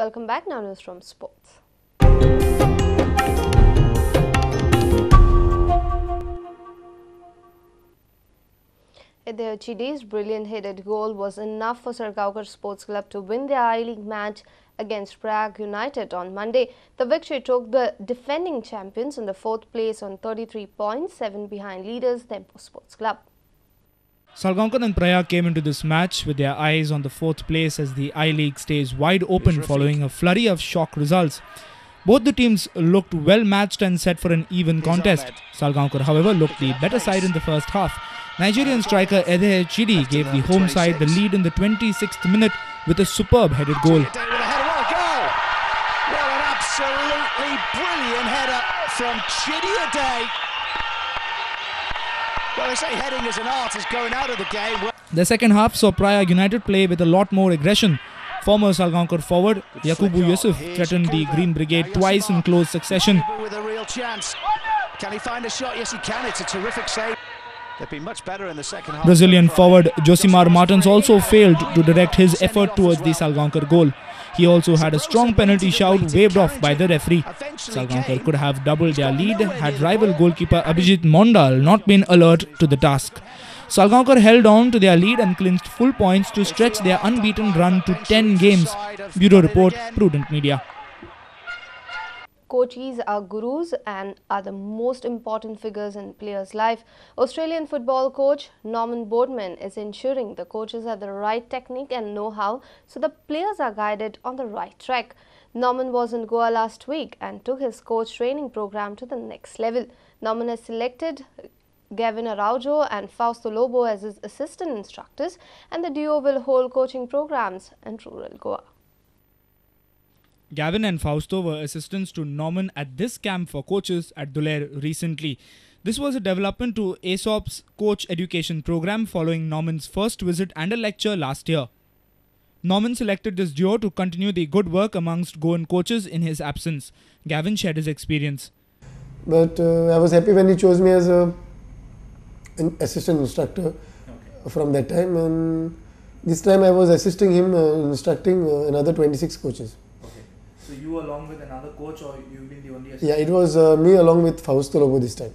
Welcome back. Now news from sports. Edeh Chidi's brilliant headed goal was enough for Salgaonkar Sports Club to win their I-League match against Prayag United on Monday. The victory took the defending champions in the fourth place on 33 points, 7 behind leaders Dempo Sports Club. Salgaonkar and Prayag came into this match with their eyes on the fourth place as the I-League stays wide open following a flurry of shock results. Both the teams looked well matched and set for an even contest. Salgaonkar, however, looked the better side in the first half. Nigerian striker Edeh Chidi gave the home side the lead in the 26th minute with a superb headed goal. With a header, what a goal! What an absolutely brilliant header from Chidi Edeh. Well, they say heading is an art is going out of the game. The second half saw Prayag United play with a lot more aggression. Former Salgaonkar forward Yakubu Yusuf threatened the Green Brigade twice in close succession. With a real chance. Can he find a shot? Yes, he can. It's a terrific save. Brazilian forward Josimar Martins also failed to direct his effort towards the Salgaonkar goal. He also had a strong penalty shout waved off by the referee. Salgaonkar could have doubled their lead had rival goalkeeper Abhijit Mondal not been alert to the task. Salgaonkar held on to their lead and clinched full points to stretch their unbeaten run to 10 games. Bureau Report, Prudent Media. Coaches are gurus and are the most important figures in players' life. Australian football coach Norman Boardman is ensuring the coaches have the right technique and know-how so the players are guided on the right track. Norman was in Goa last week and took his coach training program to the next level. Norman has selected Gavin Araujo and Fausto Lobo as his assistant instructors and the duo will hold coaching programs in rural Goa. Gavin and Fausto were assistants to Norman at this camp for coaches at Duler recently. This was a development to ASOP's coach education program following Norman's first visit and a lecture last year. Norman selected this duo to continue the good work amongst Goan coaches in his absence. Gavin shared his experience. But uh, I was happy when he chose me as a an assistant instructor from that time, and this time I was assisting him uh, instructing uh, another 26 coaches. Okay. So you along with another coach or you've been the only Yeah, it was uh, me along with Fausto Lobo this time.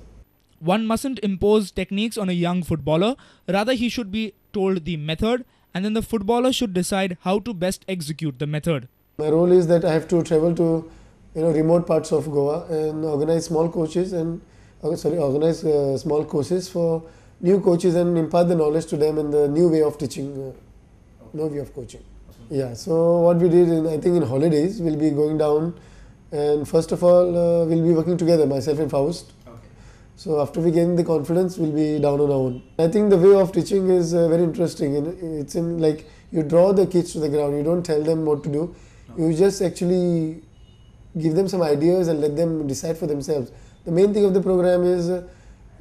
One mustn't impose techniques on a young footballer, rather, he should be told the method, and then the footballer should decide how to best execute the method. My role is that I have to travel to you know remote parts of Goa and organize small coaches and uh, sorry organize uh, small courses for new coaches and impart the knowledge to them and the new way of teaching, uh, new way of coaching. Yeah. So what we did, in, I think in holidays, we'll be going down, and first of all, uh, we'll be working together, myself and Faust. Okay. So after we gain the confidence, we'll be down on our own. I think the way of teaching is uh, very interesting. And it's in like you draw the kids to the ground. You don't tell them what to do. You just actually give them some ideas and let them decide for themselves. The main thing of the program is uh,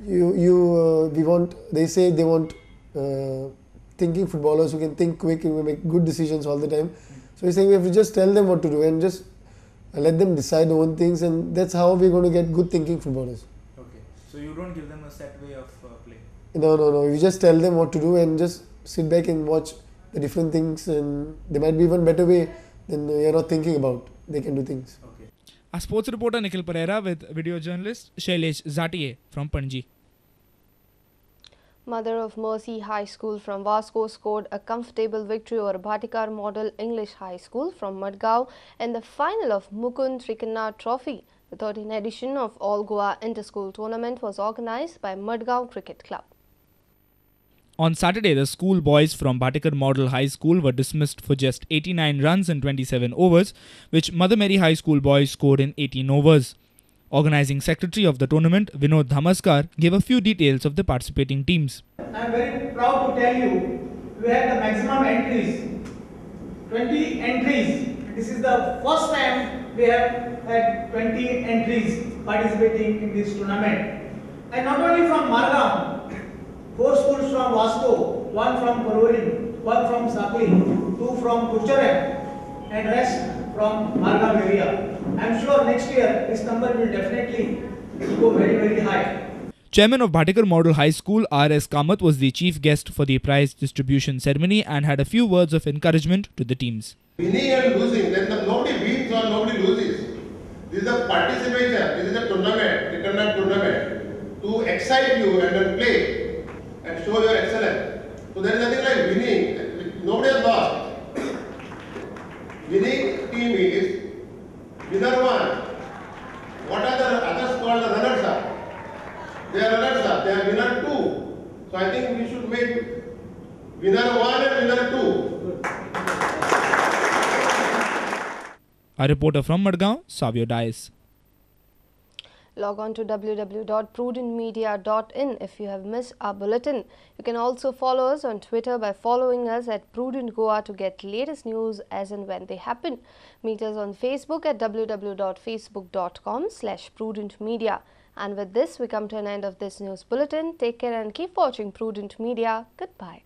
you you uh, we want. They say they want uh, thinking footballers who can think quick and make good decisions all the time. So he's saying we have to just tell them what to do and just let them decide their own things, and that's how we're going to get good thinking footballers. Okay. So you don't give them a set way of uh, play. No, no, no. You just tell them what to do and just sit back and watch the different things, and there might be even better way than you're not thinking about. They can do things. Okay. Our sports reporter Nikhil Pereira with video journalist Shailesh Zatie from Panji. Mother of Mercy High School from Vasco scored a comfortable victory over Bhatikar Model English High School from Madgaon in the final of Mukund Trikanna Trophy. The 13th edition of All Goa Inter-School Tournament was organized by Madgaon Cricket Club. On Saturday, the school boys from Bhatikar Model High School were dismissed for just 89 runs in 27 overs, which Mother Mary High School boys scored in 18 overs. Organizing secretary of the tournament, Vinod Dhamaskar, gave a few details of the participating teams. I am very proud to tell you we had the maximum entries 20 entries. This is the first time we have had 20 entries participating in this tournament. And not only from Margam, four schools from Vasco, one from Parorin, one from Sakli, two from Curchorem, and rest from Margam area. I am sure next year this number will definitely go very, very high. Chairman of Bhatikar Model High School, R.S. Kamath, was the chief guest for the prize distribution ceremony and had a few words of encouragement to the teams. Winning and losing, then the, nobody wins or nobody loses. This is a participation, this is a tournament, return tournament to excite you and then play and show your excellence. So there is nothing like winning, nobody has lost. Winning team is winner one. What are the others called the runners up? They are runners up, they are winner two. So I think we should make winner one and winner two. A reporter from Madgaon, Savio Dias. Log on to www.prudentmedia.in if you have missed our bulletin. You can also follow us on Twitter by following us at Prudent Goa to get latest news as and when they happen. Meet us on Facebook at www.facebook.com slash prudentmedia. And with this, we come to an end of this news bulletin. Take care and keep watching Prudent Media. Goodbye.